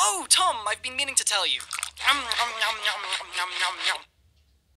Oh, Tom, I've been meaning to tell you. Um, um.